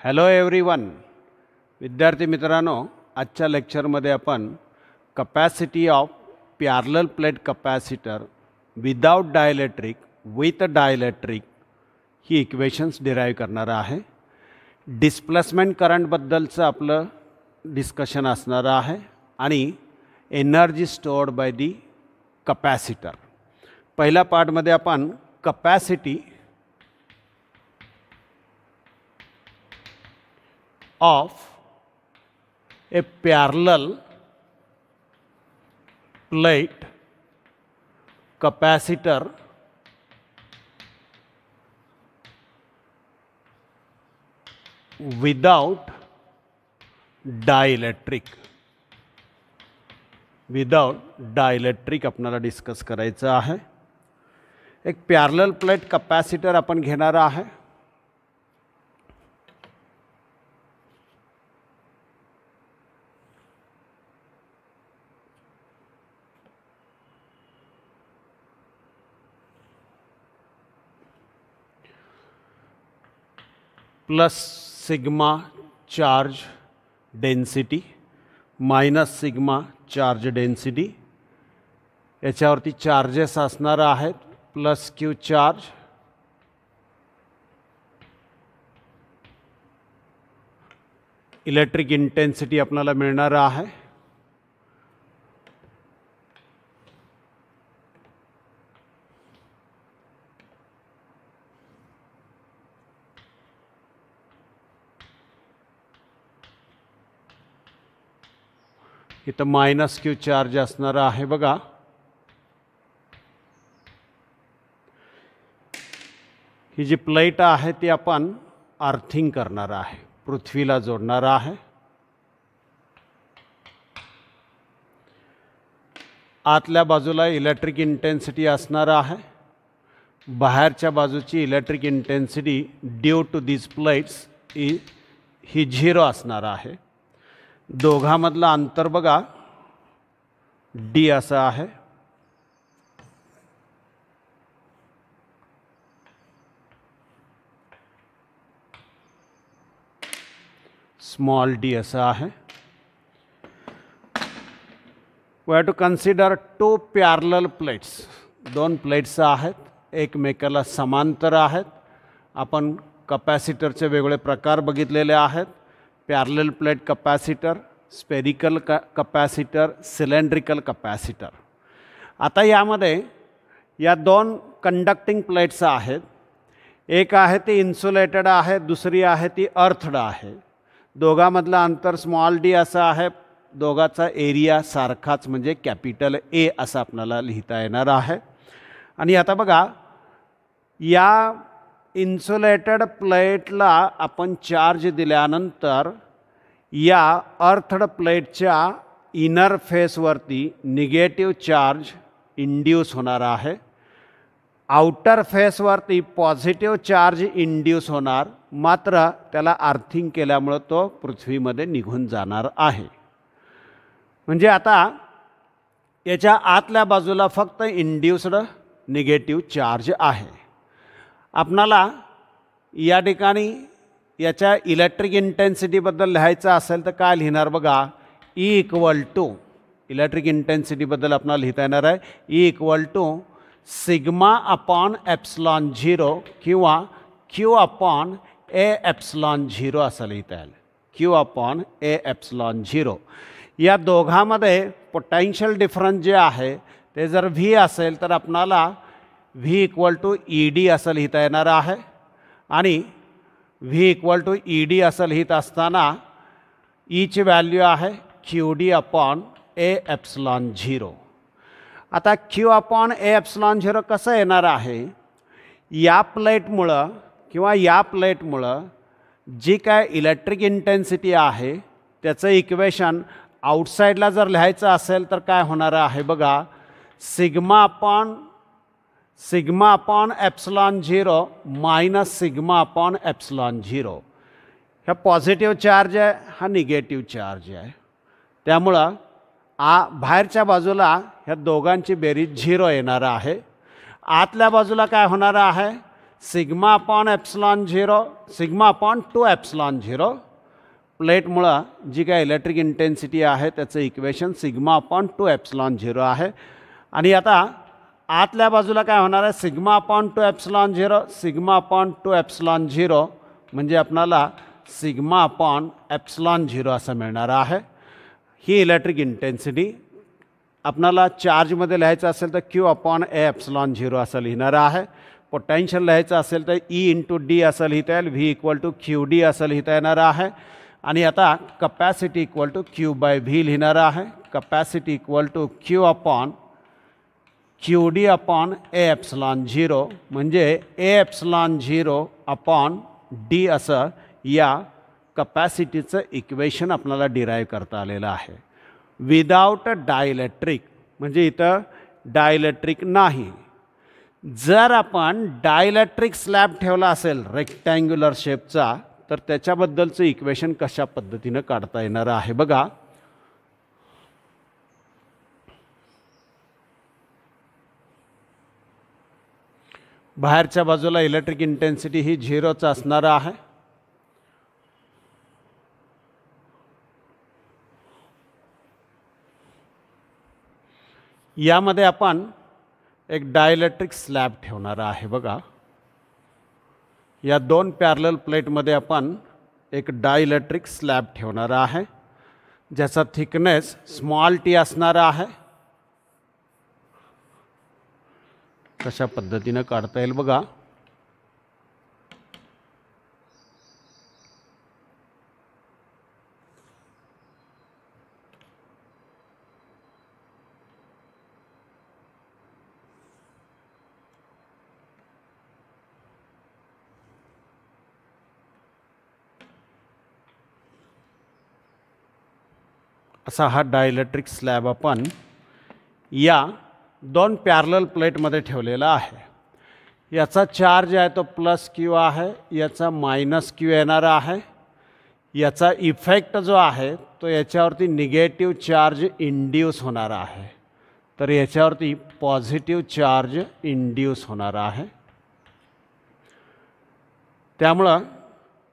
Hello every one विद्यार्थी मित्रांनो आजच्या लेक्चरमध्ये आपण capacity of parallel plate capacitor without dielectric with dielectric he equations derive करणार आहे. डिस्प्लेसमेंट करंटबद्दलचं आपलं डिस्कशन असणार आहे आणि energy stored by the capacitor पहिल्या पार्टमध्ये आपण capacity of a parallel plate capacitor without dielectric without dielectric आपल्याला डिस्कस करायचं आहे. एक पॅरल प्लेट कपॅसिटर आपण घेणार आहे. Plus sigma charge density minus sigma charge density. याच्यावरती चार्जेस असणार आहेत plus Q charge. Electric intensity आपल्याला मिळणार आहे. इथं मायनस क्यू चार्ज असणारा आहे बघा. ही जी प्लेट आहे ती आपण अर्थिंग करणार आहे पृथ्वीला जोडणार आहे. आतल्या बाजूला इलेक्ट्रिक इंटेन्सिटी असणार आहे. बाहेरच्या बाजूची electric intensity due to these plates ही ही झिरो असणार आहे. दोघांमधलं अंतर बघा. डी असं आहे. स्मॉल डी असं आहे. We have to consider two parallel plates दोन प्लेट्स आहेत. एकमेकाला समांतर आहेत. आपण कपॅसिटरचे वेगळे प्रकार बघितलेले आहेत. Parallel प्लेट कपॅसिटर स्पेरिकल क कपॅसिटर सिलेंड्रिकल कपॅसिटर आता यामध्ये या दोन कंडक्टिंग प्लेट्स आहेत. एक आहे ती इन्सुलेटेड आहे दुसरी आहे ती अर्थड आहे. दोघांमधलं अंतर स्मॉल डी असं आहे दोघाचा एरिया सारखाच म्हणजे कॅपिटल ए असं आपल्याला लिहिता येणार आहे. आणि आता बघा या इन्सुलेटेड प्लेटला आपण चार्ज दिल्यानंतर या अर्थड प्लेटच्या इनर फेसवरती निगेटिव्ह चार्ज इंड्यूस होणार आहे. आउटर फेसवरती पॉझिटिव्ह चार्ज इंड्यूस होणार मात्र त्याला आर्थिंग केल्यामुळं तो पृथ्वीमध्ये निघून जाणार आहे. म्हणजे आता याच्या आतल्या बाजूला फक्त इंड्युस्ड निगेटिव्ह चार्ज आहे. आपणाला या ठिकाणी याच्या इलेक्ट्रिक इंटेन्सिटीबद्दल लिहायचं असेल तर काय लिहिणार बघा? ई इक्वल टू इलेक्ट्रिक इंटेन्सिटीबद्दल आपणाला लिहिता येणार आहे. E equal to sigma upon epsilon zero किंवा Q upon A epsilon zero असं लिहिता येईल. Q upon A epsilon zero या दोघांमध्ये पोटेन्शियल डिफरन्स जे आहे ते जर व्ही असेल तर आपणाला V equal to E D असं लिहिता येणार आहे. आणि V equal to E D असं लिहित असताना e ईची व्हॅल्यू आहे Q D upon A epsilon zero आता Q upon A epsilon zero कसं येणार आहे? या प्लेटमुळं किंवा या प्लेटमुळं जी काय इलेक्ट्रिक इंटेन्सिटी आहे त्याचं इक्वेशन आउटसाईडला जर लिहायचं असेल तर काय होणार आहे बघा? Sigma upon sigma upon epsilon zero minus sigma upon epsilon zero ह्या पॉझिटिव्ह चार्ज आहे हा निगेटिव्ह चार्ज आहे. त्यामुळं आ बाहेरच्या बाजूला ह्या दोघांची बेरीज झिरो येणार आहे. आतल्या बाजूला काय होणार आहे? Sigma upon epsilon zero sigma upon two epsilon zero प्लेटमुळं जी काय इलेक्ट्रिक इंटेन्सिटी आहे त्याचं equation sigma upon two epsilon zero आहे. आणि आता आतल्या बाजूला काय होणार आहे? Sigma upon two epsilon zero sigma upon two epsilon zero म्हणजे आपणाला सिग्मा अपॉन एप्सलॉन झिरो असं मिळणार आहे. ही इलेक्ट्रिक इंटेन्सिटी आपणाला चार्जमध्ये लिहायचं असेल तर Q upon A epsilon zero असं लिहिणार आहे. पोटेन्शियल लिहायचं असेल तर ई इंटू डी असं लिहिता येईल. V equal to Q D असं लिहिता येणार आहे. आणि आता capacity equal to Q by V लिहिणार आहे. Capacity equal to Q upon Q D upon A epsilon zero म्हणजे A epsilon zero upon D असं या कपॅसिटीचं इक्वेशन आपल्याला डिराईव्ह करता आलेलं आहे. विदाऊट डायलेक्ट्रिक म्हणजे इथं डायलेक्ट्रिक नाही. जर आपण डायलेक्ट्रिक स्लॅब ठेवला असेल रेक्टँग्युलर शेपचा तर त्याच्याबद्दलचं इक्वेशन कशा पद्धतीनं काढता येणार आहे? बघा. बाहेरच्या बाजूला इलेक्ट्रिक इंटेन्सिटी ही झिरोच असणार आहे. यामध्ये आपण एक डायलेक्ट्रिक स्लॅब ठेवणार आहे बघा. या दोन पॅरल प्लेटमध्ये आपण एक डायलेक्ट्रिक स्लॅब ठेवणार आहे ज्याचा थिकनेस स्मॉल टी असणार आहे. कशा पद्धतीनं काढता येईल बघा. असा हा डायलेक्ट्रिक स्लॅब आपण या दोन पॅरल प्लेटमध्ये ठेवलेला आहे. याचा चार्ज आहे तो प्लस क्यू आहे याचा मायनस क्यू येणार आहे. याचा इफेक्ट जो आहे तो याच्यावरती निगेटिव्ह चार्ज इंड्यूस होणार आहे. तर याच्यावरती पॉझिटिव्ह चार्ज इंड्यूस होणार आहे. त्यामुळं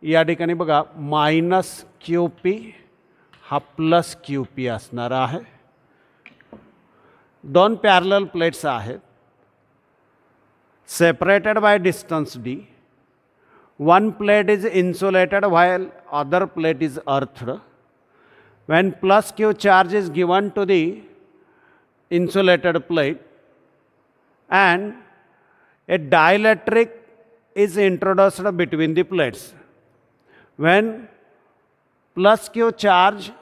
या ठिकाणी बघा मायनस क्यू पी हा प्लस क्यू पी असणार आहे. दोन पॅरल प्लेट्स आहेत separated by distance D one plate is insulated while other plate is earthed when plus q charge is given to the insulated plate and a dielectric is introduced between the plates. When plus q charge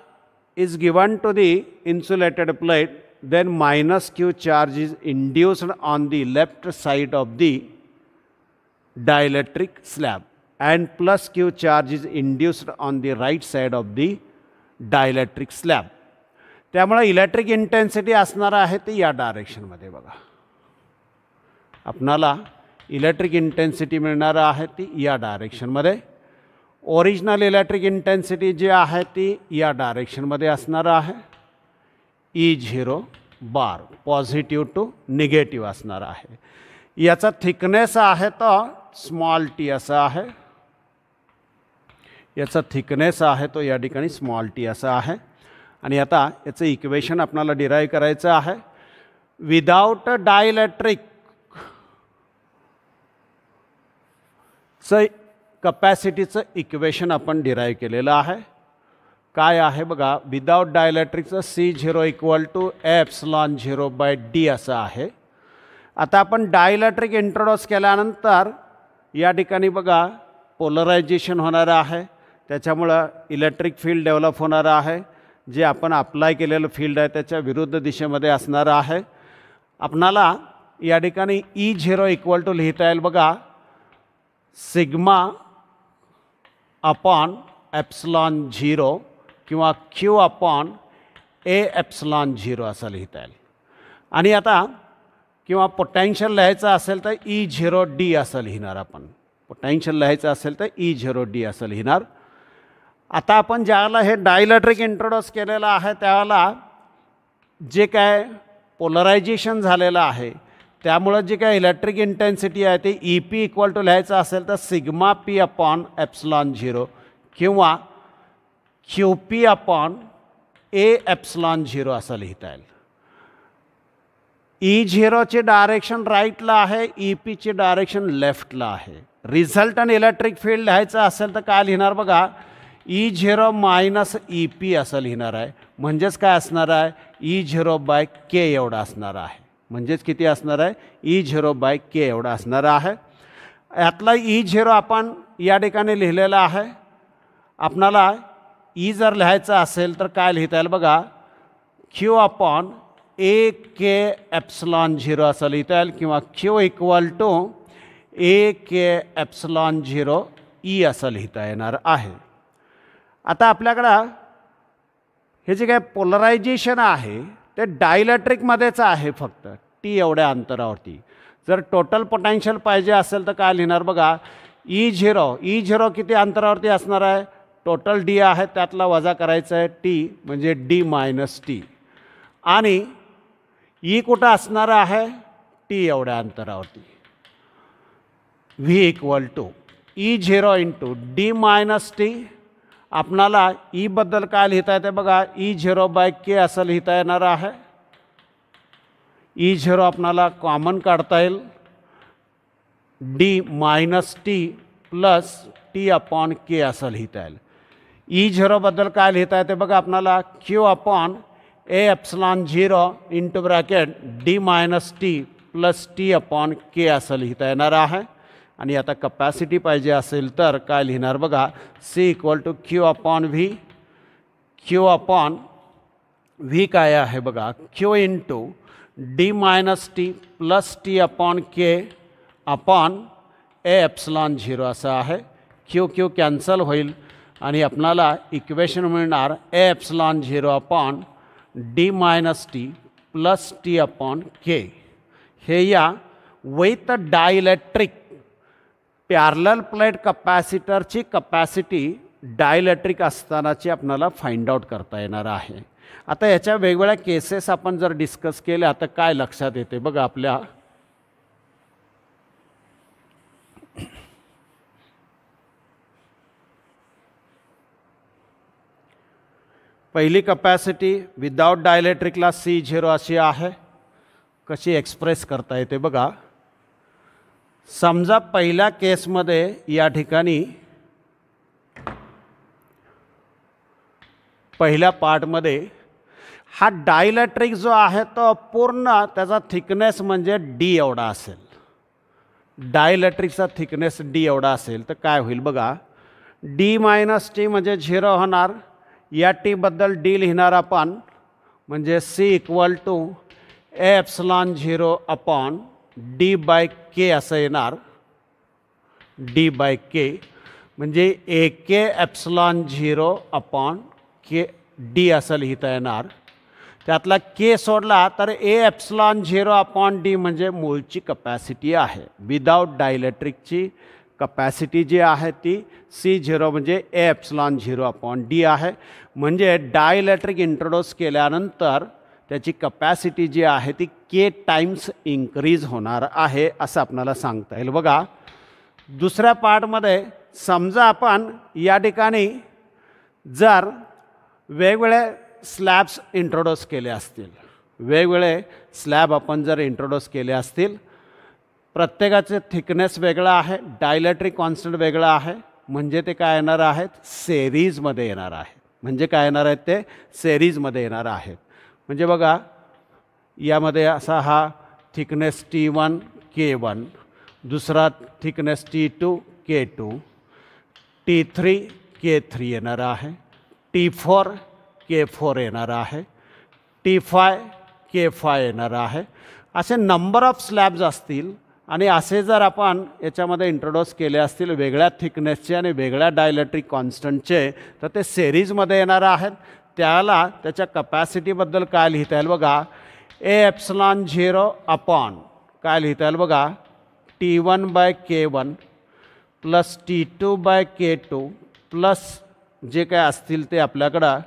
is given to the insulated plate, then minus q charge is induced on the left side of the dielectric slab and plus q charge is induced on the right side of the dielectric slab त्यामुळे electric intensity असणार आहे ती या डायरेक्शनमध्ये बघा. आपणाला electric intensity मिळणार आहे ती या डायरेक्शनमध्ये ओरिजिनल इलेक्ट्रिक इंटेन्सिटी जी आहे ती या डायरेक्शनमध्ये असणार आहे. E zero bar positive to negative असणार आहे. याचा थिकनेस आहे तर स्मॉल टी असा आहे. याचा थिकनेस आहे तो या ठिकाणी स्मॉल टी असा आहे. आणि आता याचं इक्वेशन आपणाला डिराईव्ह करायचं आहे. विदाऊट डायलेक्ट्रिक चं कपॅसिटीचं इक्वेशन आपण डिराईव्ह केलेलं आहे. काय आहे बघा without डायलॅट्रिकचं C zero equal to epsilon zero by D असं आहे. आता आपण डायलॅट्रिक इंट्रोड्यूस केल्यानंतर या ठिकाणी बघा पोलरायझेशन होणार आहे. त्याच्यामुळं इलेक्ट्रिक फील्ड डेव्हलप होणार आहे. जे आपण अप्लाय केलेलं फील्ड आहे त्याच्या विरुद्ध दिशेमध्ये असणार आहे. आपणाला या ठिकाणी ई झिरो इक्वल टू लिहिता येईल बघा. सिग्मा अपॉन एप्सलॉन झिरो किंवा Q upon A epsilon zero असं लिहिता येईल. आणि आता किंवा पोटॅन्शियल लिहायचं असेल तर ई झिरो डी असं लिहिणार आपण. पोटॅन्शियल लिहायचं असेल तर ई झिरो डी असं लिहिणार. आता आपण ज्यावेळेला हे डायलॅट्रिक इंट्रोड्यूस केलेलं आहे त्यावेळेला जे काय पोलरायझेशन झालेलं आहे त्यामुळं जी काय इलेक्ट्रिक इंटेन्सिटी आहे ते ई पी इक्वल टू लिहायचं असेल तर sigma P upon epsilon zero किंवा Q P upon A epsilon zero असं लिहिता येईल. ई झिरोचे डायरेक्शन राईटला आहे ई पीचे डायरेक्शन लेफ्टला आहे. रिझल्ट आणि इलेक्ट्रिक फील्ड लिहायचं असेल तर काय लिहिणार बघा? E zero minus E P असं लिहिणार आहे. म्हणजेच काय असणार आहे? ई झिरो बाय के एवढा असणार आहे. म्हणजेच किती असणार आहे? ई झिरो बाय के एवढा असणार आहे. यातला e ई झिरो आपण या ठिकाणी लिहिलेला आहे. आपणाला ई जर लिहायचं असेल तर काय लिहिता येईल बघा? Q upon A K epsilon zero असं लिहिता येईल किंवा Q equal to A K epsilon zero E असं लिहिता येणार आहे. आता आपल्याकडं हे जे काय पोलरायझेशन आहे ते डायलॅट्रिकमध्येच आहे फक्त. टी एवढ्या अंतरावरती. जर टोटल पोटेन्शियल पाहिजे असेल तर काय लिहिणार बघा? ई झिरो ई झिरो किती अंतरावरती असणार आहे? टोटल डी आहे त्यातला वजा करायचा आहे टी म्हणजे डी मायनस टी. आणि ई कुठं असणार आहे? टी एवढ्या अंतरावरती. V equal to. E zero into D minus T. आपणाला ईबद्दल काय लिहिता येते बघा? ई झिरो बाय के असं लिहिता येणार आहे. ई झिरो आपणाला कॉमन काढता येईल. D minus T plus T upon K असं लिहिता येईल. ई झिरोबद्दल काय लिहिता येते बघा आपणाला Q upon A epsilon zero into bracket D minus T plus T upon K असं आणि आता कपॅसिटी पाहिजे असेल तर काय लिहिणार बघा? C equal to Q upon V Q upon V काय आहे बघा? Q into D minus T plus T upon K upon A epsilon zero असं क्यू क्यू कॅन्सल होईल. आणि आपणाला इक्वेशन मिळणार A epsilon zero upon D minus T plus T upon K हे या विथ डायलेक्ट्रिक पॅरल प्लेट कपॅसिटरची capacity dielectric असतानाची आपणाला फाइंड आउट करता येणार आहे. आता याच्या वेगवेगळ्या केसेस आपण जर डिस्कस केल्या तर काय लक्षात येते? बघा आपल्या पहिली कपॅसिटी विदाउट डायलेक्ट्रिकला सी झिरो अशी आहे. कशी एक्सप्रेस करता येते बघा. समजा पहिल्या केसमध्ये या ठिकाणी पहिल्या पार्टमध्ये हा डायलॅट्रिक जो आहे तो पूर्ण त्याचा थिकनेस म्हणजे डी एवढा असेल. डायलॅट्रिकचा थिकनेस डी एवढा असेल तर काय होईल बघा. डी मायनस टी म्हणजे झिरो होणार. या टीबद्दल डी लिहिणार आपण म्हणजे C equal to A epsilon zero upon D by K असं येणार. डी बाय के म्हणजे A K epsilon zero upon K D असं लिहिता येणार. त्यातला के सोडला तर A epsilon zero upon D म्हणजे मूळची कपॅसिटी आहे. विदाऊट डायलेक्ट्रिकची कपॅसिटी जी आहे ती सी झिरो म्हणजे A epsilon zero upon D आहे. म्हणजे डायलेक्ट्रिक इंट्रोड्यूस केल्यानंतर त्याची कपॅसिटी जी आहे ती के टाईम्स इन्क्रीज होणार आहे असं आपल्याला सांगता येईल. बघा दुसऱ्या पार्टमध्ये समजा आपण या ठिकाणी जर वेगवेगळे स्लॅब्स इंट्रोड्यूस केले असतील वेगवेगळे स्लॅब आपण जर इंट्रोड्यूस केले असतील प्रत्येकाचे थिकनेस वेगळं आहे डायलेक्ट्रिक कॉन्स्टंट वेगळं आहे म्हणजे ते काय येणार आहेत? सेरीजमध्ये येणार आहे म्हणजे काय येणार आहेत ते? सेरीजमध्ये येणार आहेत. म्हणजे बघा यामध्ये असा हा thickness T one K one दुसरा thickness T two K two T three K three येणार आहे टी फोर के फोर येणार आहे टी फाय के फाय येणार आहे. असे नंबर ऑफ स्लॅब्स असतील आणि असे जर आपण याच्यामध्ये इंट्रोड्यूस केले असतील वेगळ्या थिकनेसचे आणि वेगळ्या डायलेट्रिक कॉन्स्टंटचे तर ते सेरीजमध्ये येणार आहेत. त्याला त्याच्या कपॅसिटीबद्दल काय लिहिता येईल बघा. ए एप्सलॉन झिरो अपॉन काय लिहिता येईल बघा. T one by K one plus T two by K two plus जे काय असतील ते आपल्याकडं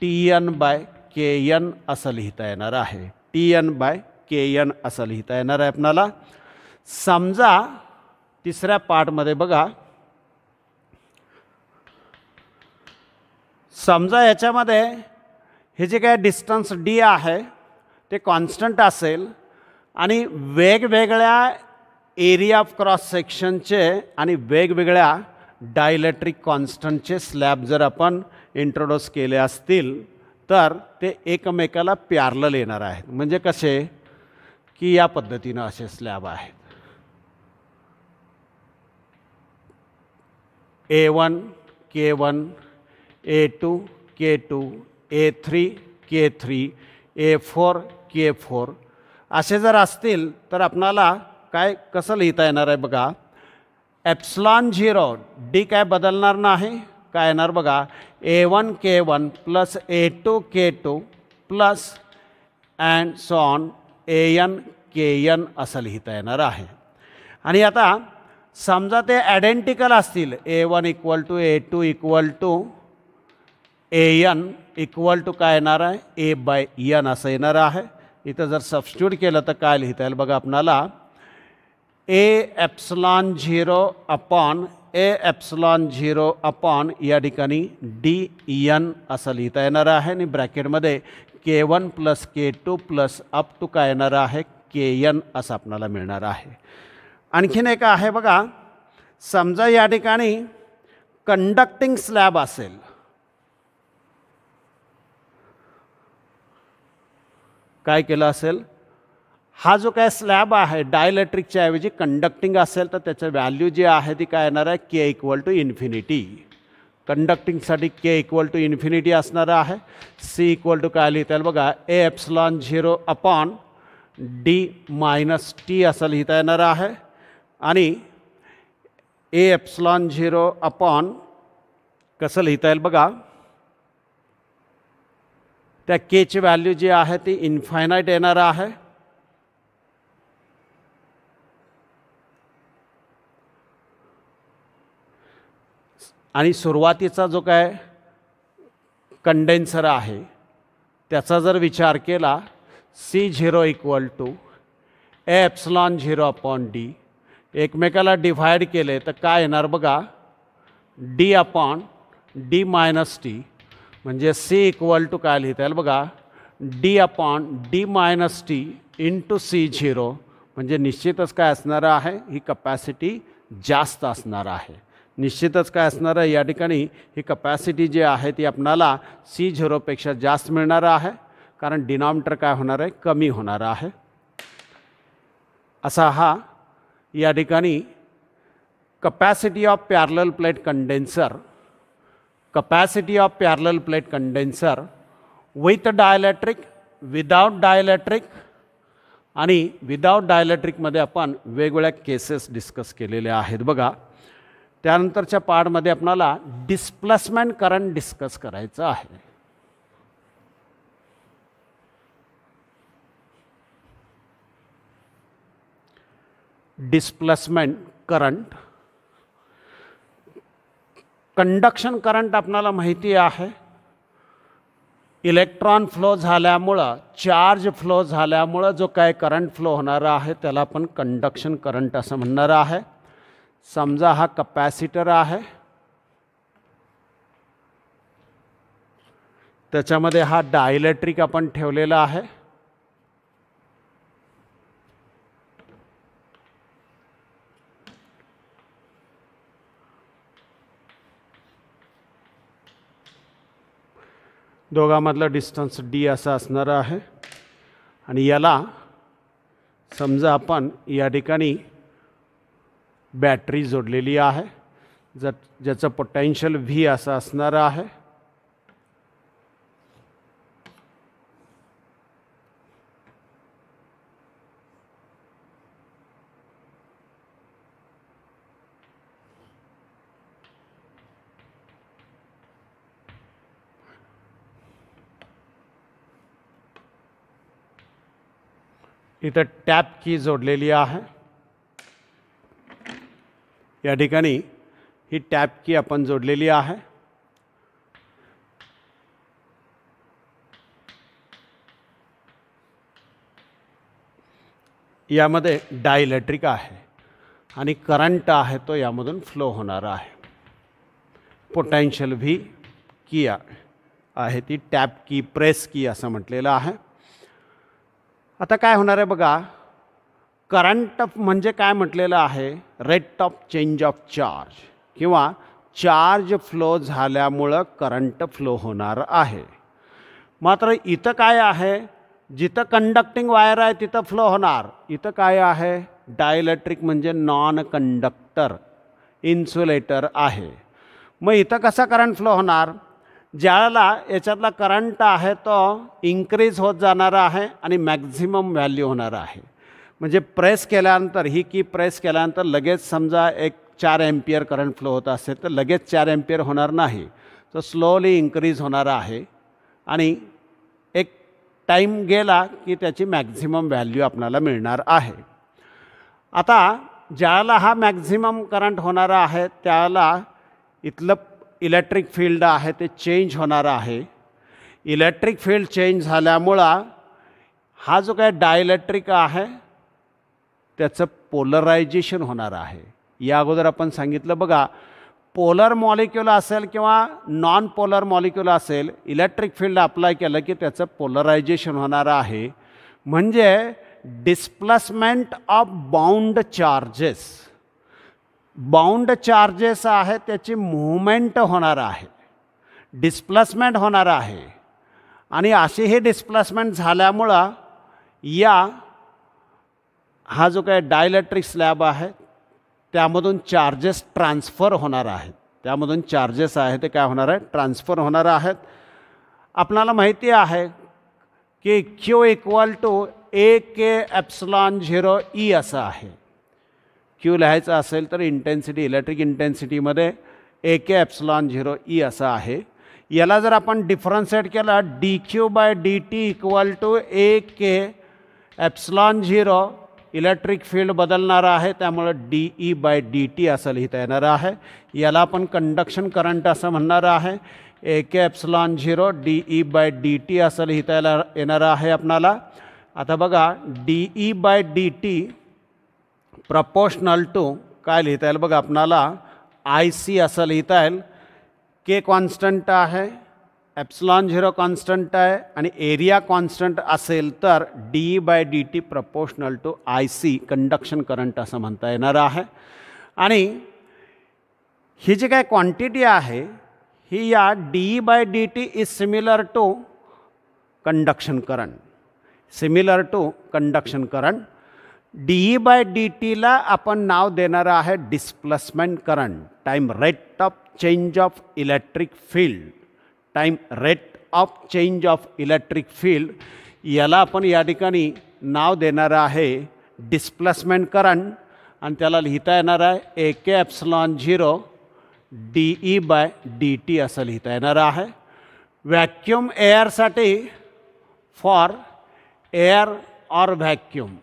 T N by K N असं लिहिता येणार आहे. T N by K N असं लिहिता येणार आहे आपणाला. समजा तिसऱ्या पार्टमध्ये बघा. समजा याच्यामध्ये हे जे काय डिस्टन्स डी आहे ते कॉन्स्टंट असेल आणि वेगवेगळ्या एरिया ऑफ क्रॉस सेक्शनचे आणि वेगवेगळ्या डायलेट्रिक कॉन्स्टंटचे स्लॅब जर आपण इंट्रोड्यूस केले असतील तर ते एकमेकाला प्यारल येणार आहेत. म्हणजे कसे? की या पद्धतीनं असे स्लॅब आहेत. A one K one A two K two A three K three A four K four असे जर असतील तर आपणाला काय कसं लिहिता येणार आहे बघा? एप्सलॉन झिरो डी काय बदलणार नाही? काय येणार बघा? A one K one plus A two K two plus and so on A N K N असं लिहिता येणार आहे. आणि आता समजा ते ॲडेंटिकल असतील. A one equal to A two equal to A N equal to काय येणार आहे? ए बाय यन असं येणार आहे. इथं जर सबस्ट्यूट केलं तर काय लिहिता येईल? बघा आपणाला A epsilon zero upon A epsilon zero upon या ठिकाणी डी यन असं लिहिता येणार आहे. आणि ब्रॅकेटमध्ये K one plus K two plus up to काय येणार आहे? के यन असं आपणाला मिळणार आहे. आणखीन एक आहे बघा समजा या ठिकाणी कंडक्टिंग स्लॅब असेल. काय केलं असेल? हा जो काय स्लॅब आहे डायलेक्ट्रिकच्या ऐवजी कंडक्टिंग असेल तर त्याचं व्हॅल्यू जे आहे ती काय येणार आहे? के इक्वल टू इन्फिनिटी कंडक्टिंगसाठी के इक्वल टू इन्फिनिटी असणार आहे. सी इक्वल टू काय लिहिता येईल बघा? A epsilon zero upon D minus T असं लिहिता येणार आहे. आणि ए एप्सलॉन झिरो अपॉन कसं लिहिता येईल बघा. त्या केची व्हॅल्यू जी आहे ती इन्फायनाईट येणार आहे. आणि सुरुवातीचा जो काय कंडेन्सर आहे त्याचा जर विचार केला C zero equal to A epsilon zero upon D एकमेकाला डिव्हाइड केले तर काय येणार बघा? D upon D minus T म्हणजे सी इक्वल टू काय लिहिता येईल बघा? D upon D minus T into C zero म्हणजे निश्चितच काय असणार आहे? ही कपॅसिटी जास्त असणार आहे. निश्चितच काय असणार आहे? या ठिकाणी ही कपॅसिटी जी आहे ती आपणाला सी झिरोपेक्षा जास्त मिळणार आहे. कारण डिनॉमिटर काय होणार आहे? कमी होणार आहे. असा हा या ठिकाणी capacity of parallel plate condenser capacity of parallel plate condenser with dielectric without dielectric आणि विदाउट डायलॅट्रिकमध्ये आपण वेगवेगळ्या केसेस डिस्कस केलेल्या आहेत. बघा त्यानंतरच्या पार्टमध्ये आपणाला डिस्प्लेसमेंट करंट डिस्कस करायचं आहे. डिस्प्लेसमेंट करंट कंडक्शन करंट आपणाला माहिती आहे. इलेक्ट्रॉन फ्लो झाल्यामुळं चार्ज फ्लो झाल्यामुळं जो काय करंट फ्लो होणार आहे त्याला आपण कंडक्शन करंट असं म्हणणार आहे. समजा हा कपॅसिटर आहे. त्याच्यामध्ये हा डायलेक्ट्रिक आपण ठेवलेला आहे. दोघांमधलं डिस्टन्स डी असं असणारं आहे. आणि याला समजा आपण या ठिकाणी बॅटरी जोडलेली आहे. ज ज्याचं पोटेन्शियल व्ही असं असणारं आहे. इथं टॅप की जोडलेली आहे. या ठिकाणी ही टॅप की आपण जोडलेली आहे. यामध्ये डायलेक्ट्रिक आहे आणि करंट आहे तो यामधून फ्लो होणारा आहे. पोटेन्शियल व्ही की आहे ती टॅप की प्रेस की असं म्हटलेलं आहे. आता काय होणार आहे बघा? करंट म्हणजे काय म्हटलेलं आहे? Rate of change of charge किंवा चार्ज फ्लो झाल्यामुळं करंट फ्लो होणार आहे. मात्र इथं काय आहे? जिथं कंडक्टिंग वायर आहे तिथं फ्लो होणार. इथं काय आहे? डायलेक्ट्रिक म्हणजे नॉन कंडक्टर इन्सुलेटर आहे. मग इथं कसा करंट फ्लो होणार? ज्याला याच्यातला करंट आहे तो इन्क्रीज होत जाणारा आहे आणि मॅक्झिमम व्हॅल्यू होणार आहे. म्हणजे प्रेस केल्यानंतर ही की प्रेस केल्यानंतर लगेच समजा एक चार एम्पियर करंट फ्लो होत असेल तर लगेच चार एम्पियर होणार नाही. तो स्लोली इन्क्रीज होणार आहे. आणि एक टाईम गेला की त्याची मॅक्झिमम व्हॅल्यू आपल्याला मिळणार आहे. आता ज्याला हा मॅक्झिमम करंट होणारा आहे त्याला इथलं इलेक्ट्रिक फील्ड आहे ते चेंज होणार आहे. इलेक्ट्रिक फील्ड चेंज झाल्यामुळं हा जो काय डायलेक्ट्रिक आहे त्याचं पोलरायझेशन होणार आहे. या अगोदर आपण सांगितलं बघा पोलर मॉलिक्युल असेल किंवा नॉन पोलर मॉलिक्युल असेल इलेक्ट्रिक फील्ड अप्लाय केलं की त्याचं पोलरायझेशन होणार आहे. म्हणजे displacement of bound charges bound charges आहे त्याची मुवमेंट होणार आहे डिस्प्लेसमेंट होणार आहे. आणि अशी हे डिस्प्लेसमेंट झाल्यामुळं या हा जो काय डायलेक्ट्रिक स्लॅब आहे त्यामधून चार्जेस ट्रान्सफर होणार आहेत. त्यामधून चार्जेस आहे ते काय होणार आहे? ट्रान्सफर होणार आहेत. आपणाला माहिती आहे की Q equal to A K epsilon zero E असं आहे. क्यू लिहायचं असेल तर intensity electric इंटेन्सिटीमध्ये A K epsilon zero E असं आहे. याला जर आपण डिफरन्सिएट केला D Q by D T equal to A K epsilon zero electric field बदलणारं आहे. त्यामुळं D E by D T असं लिहिता येणार आहे. याला आपण कंडक्शन करंट असं म्हणणार आहे. A K epsilon zero D E by D T असं लिहिता येणार येणार आहे आपणाला. आता बघा D E by D T proportional to काय लिहिता येईल? बघा आपणाला आय सी असं लिहिता येईल. के कॉन्स्टंट आहे ॲप्सलॉन झिरो कॉन्स्टंट आहे आणि एरिया कॉन्स्टंट असेल तर D by D T proportional to I C conduction current असं म्हणता येणार आहे. आणि ही जी काय क्वांटिटी आहे ही या D by D T is similar to conduction current similar to conduction current D by D टीला आपण नाव देणार आहे displacement current time rate of change of electric field time rate of change of electric field याला आपण या ठिकाणी नाव देणार आहे डिस्प्लेसमेंट करंट आणि त्याला लिहिता येणार आहे A K epsilon zero D E by D T असं लिहिता येणार आहे. Vacuum एअरसाठी for air or vacuum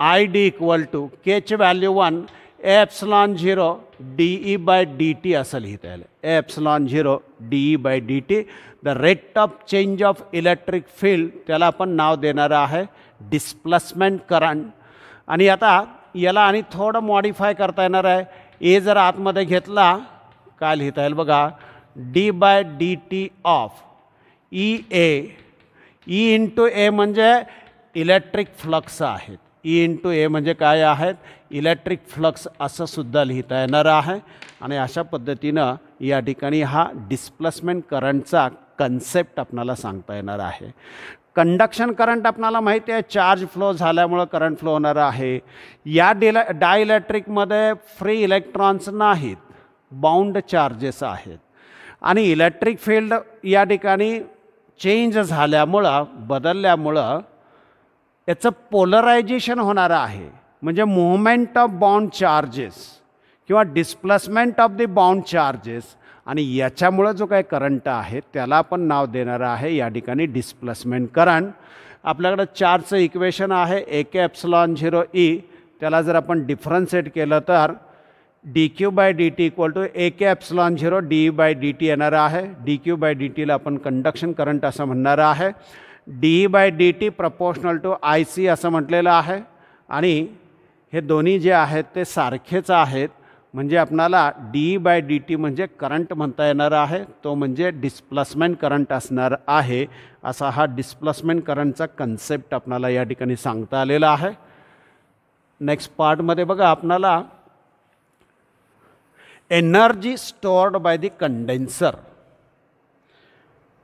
I D equal to sketch value one epsilon zero D E by D T असं लिहिता येईल. Epsilon zero D E by D T the rate of change of electric field त्याला आपण नाव देणारं आहे displacement current आणि आता याला आणि थोडं मॉडिफाय करता येणार आहे. ए जर आतमध्ये घेतला काय लिहिता येईल बघा D by D T of E A E into A म्हणजे इलेक्ट्रिक फ्लक्स आहेत ई इंटू ए म्हणजे काय आहेत? इलेक्ट्रिक फ्लक्स असं सुद्धा लिहिता येणार आहे. आणि अशा पद्धतीनं या ठिकाणी हा डिस्प्लेसमेंट करंटचा कन्सेप्ट आपणाला सांगता येणार आहे. कंडक्शन करंट आपणाला माहिती आहे चार्ज फ्लो झाल्यामुळं करंट फ्लो होणार आहे. या डिला डायइलेक्ट्रिकमध्ये फ्री इलेक्ट्रॉन्स नाहीत. बाउंड चार्जेस आहेत. आणि इलेक्ट्रिक फील्ड या ठिकाणी चेंज झाल्यामुळं बदलल्यामुळं याचं पोलरायझेशन होणारं आहे. म्हणजे मुवमेंट ऑफ बाउंड चार्जेस किंवा displacement of the bound charges आणि याच्यामुळं जो काही करंट आहे त्याला आपण नाव देणारं आहे. या ठिकाणी डिस्प्लेसमेंट करंट. आपल्याकडं चारचं इक्वेशन आहे. A K epsilon zero E. त्याला जर आपण डिफरन्सिएट केलं तर D Q by D T equal to A K epsilon zero D by D T येणारं आहे. डी क्यू बाय डी टीला आपण कंडक्शन करंट असं म्हणणारं आहे. D by D T proportional to I C असं म्हटलेलं आहे. आणि हे दोन्ही जे आहेत ते सारखेच आहेत. म्हणजे आपणाला डी बाय डी टी म्हणजे करंट म्हणता येणार आहे. तो म्हणजे डिस्प्लेसमेंट करंट असणार आहे. असा हा डिस्प्लेसमेंट करंटचा कन्सेप्ट आपणाला या ठिकाणी सांगता आलेला आहे. नेक्स्ट पार्टमध्ये बघा आपणाला energy stored by the condenser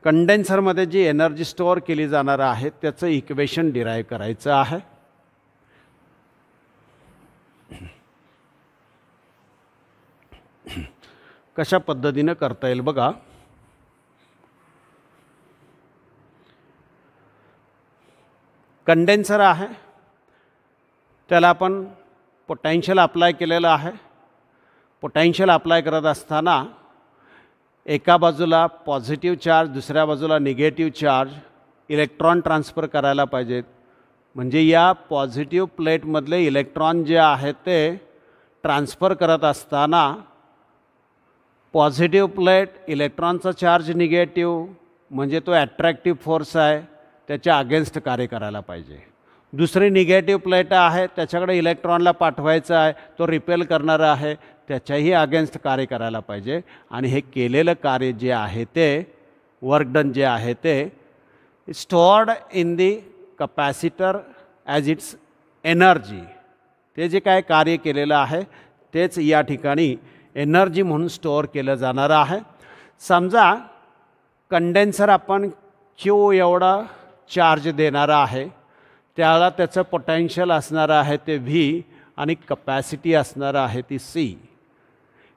कंडेन्सरमध्ये जी एनर्जी स्टोअर केली जाणार आहे त्याचं इक्वेशन डिराईव्ह करायचं आहे. कशा पद्धतीनं करता येईल बघा. कंडेन्सर आहे. त्याला आपण पोटॅन्शियल अप्लाय केलेलं आहे. पोटॅन्शियल अप्लाय करत असताना एका बाजूला पॉझिटिव्ह चार्ज दुसऱ्या बाजूला निगेटिव्ह चार्ज इलेक्ट्रॉन ट्रान्सफर करायला पाहिजेत. म्हणजे या पॉझिटिव्ह प्लेटमधले इलेक्ट्रॉन जे आहेत ते ट्रान्सफर करत असताना पॉझिटिव्ह प्लेट इलेक्ट्रॉनचा चार्ज निगेटिव्ह म्हणजे तो ॲट्रॅक्टिव्ह फोर्स आहे त्याच्या अगेन्स्ट कार्य करायला पाहिजे. दुसरी निगेटिव्ह प्लेट आहे त्याच्याकडे इलेक्ट्रॉनला पाठवायचं आहे तो रिपेल करणारा आहे त्याच्याही अगेन्स्ट कार्य करायला पाहिजे. आणि हे केलेलं कार्य जे आहे ते वर्क डन जे आहे ते stored in the capacitor as its energy ते जे काय कार्य केलेलं आहे तेच या ठिकाणी एनर्जी म्हणून स्टोअर केलं जाणार आहे. समजा कंडेन्सर आपण क्यू एवढा चार्ज देणारा आहे. त्याला त्याचं पोटेन्शियल असणारं आहे ते व्ही आणि कपॅसिटी असणारं आहे ती सी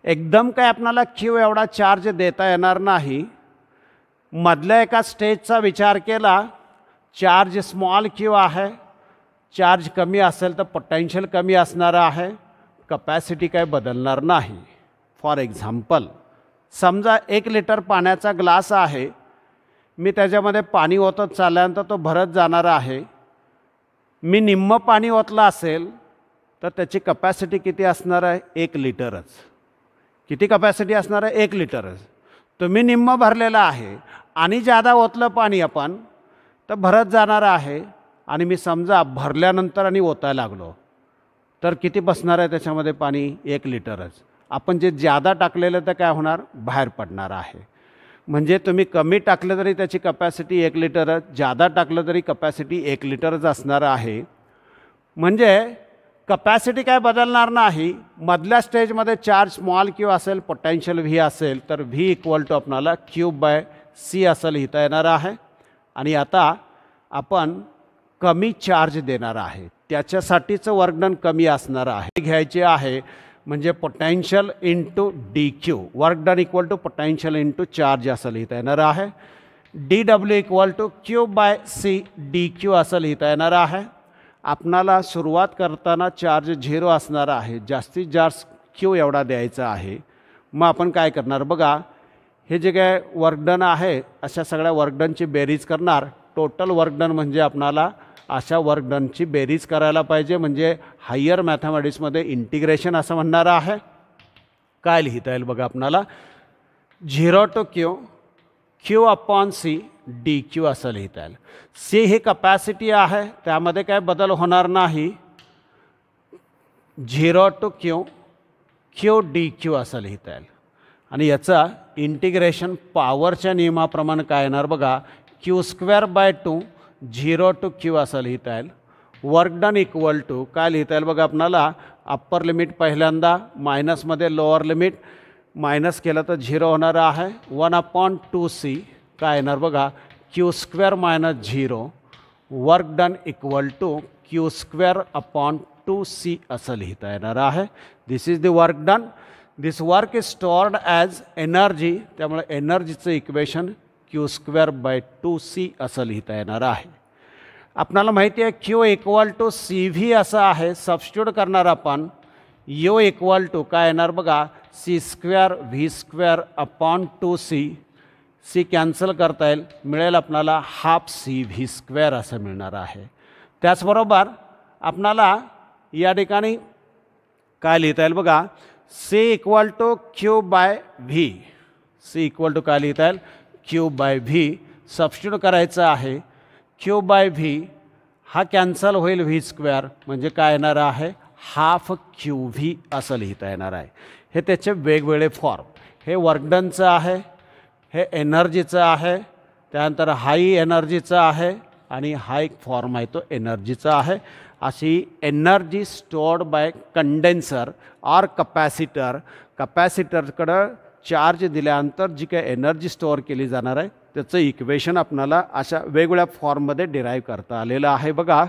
एकदम काय आपणाला क्यू एवढा चार्ज देता येणार नाही. मधल्या एका स्टेजचा विचार केला चार्ज स्मॉल क्यू आहे. चार्ज कमी असेल तर पोटेन्शियल कमी असणारं आहे. कपॅसिटी काय बदलणार नाही. फॉर एक्झाम्पल समजा एक लिटर पाण्याचा ग्लास आहे. मी त्याच्यामध्ये पाणी ओतत चालल्यानंतर तो भरत जाणार आहे. मी निम्म पाणी ओतलं असेल तर त्याची कपॅसिटी किती असणार आहे? एक लिटरच. किती कपॅसिटी असणार आहे? एक लिटरच. तुम्ही निम्म भरलेला आहे आणि जादा ओतलं पाणी आपण तर भरत जाणार आहे आणि मी समजा भरल्यानंतर आणि ओतायला लागलो तर किती बसणार आहे त्याच्यामध्ये पाणी? एक लिटरच. आपण जे जादा टाकलेलं तर काय होणार? बाहेर पडणार आहे. म्हणजे तुम्ही कमी टाकलं तरी त्याची कपॅसिटी एक लिटरच जादा टाकलं तरी कपॅसिटी एक लिटरच असणार आहे. म्हणजे कपॅसिटी काय बदलणार नाही. मधल्या स्टेजमध्ये चार्ज स्मॉल क्यू असेल पोटॅन्शियल व्ही असेल तर व्ही इक्वल टू आपणाला क्यूब बाय सी असेल इथं येणार आहे. आणि आता आपण कमी चार्ज देणार आहे. त्याच्यासाठीचं वर्कडन कमी असणार आहे. घ्यायचे आहे. म्हणजे potential into D Q work done equal to potential into charge असं लिहिता येणार आहे. D W equal to Q by C D Q असं लिहिता येणार आहे. आपणाला सुरुवात करताना चार्ज झिरो असणार आहे. जास्तीत जास्त क्यू एवढा द्यायचा आहे. मग आपण काय करणार? बघा हे जे काय वर्कडन आहे अशा सगळ्या वर्कडनची बेरीज करणार. टोटल वर्कडन म्हणजे आपणाला अशा वर्कडनची बेरीज करायला पाहिजे. म्हणजे हायर मॅथमॅटिक्समध्ये इंटिग्रेशन असं म्हणणारं आहे. काय लिहिता येईल बघा आपणाला? Zero to Q Q upon C D Q असं लिहिता येईल. सी ही कपॅसिटी आहे त्यामध्ये काय बदल होणार नाही. Zero to Q Q D Q असं लिहिता येईल. आणि याचा इंटिग्रेशन पॉवरच्या नियमाप्रमाणे काय येणार बघा? Q square by two zero to Q असं लिहिता येईल वर्क डन इक्वल टू काय लिहिता येईल बघा आपणाला? अप्पर लिमिट पहिल्यांदा मायनसमध्ये लोअर लिमिट मायनस केलं तर झिरो होणार आहे. वन अपॉन टू सी काय येणार बघा? Q square minus zero. Work done equal to Q square upon two C असं लिहिता येणार आहे. This is the work done this work is stored as energy त्यामुळे एनर्जीचं equation Q square by two C असं लिहिता येणार आहे. आपणाला माहिती आहे Q equal to C V असं आहे सबस्ट्यूट करणार आपण यू इक्वल टू काय येणार बघा C square V square upon two C C cancel करता येईल मिळेल आपणाला हाफ सी व्ही स्क्वेअर असं मिळणार आहे. त्याचबरोबर आपणाला या ठिकाणी काय लिहिता येईल बघा C equal to Q by V C equal to काय लिहिता येईल क्यू बाय व्ही सबस्टिट्यूट करायचं आहे. क्यू बाय व्ही हा कॅन्सल होईल व्ही स्क्वेअर. म्हणजे काय येणार आहे? हाफ क्यू व्ही असं लिहिता येणार आहे. हे त्याचे वेगवेगळे फॉर्म हे वर्कडनचं आहे. हे एनर्जीचं आहे. त्यानंतर हाई एनर्जीचं आहे. आणि हा एक फॉर्म आहे तो एनर्जीचा आहे. अशी energy stored by condenser or capacitor कपॅसिटरकडं charge दिल्यानंतर जी काही एनर्जी स्टोअर केली जाणार आहे त्याचं इक्वेशन आपणाला अशा वेगवेगळ्या फॉर्ममध्ये डिराईव्ह करता आलेलं आहे. बघा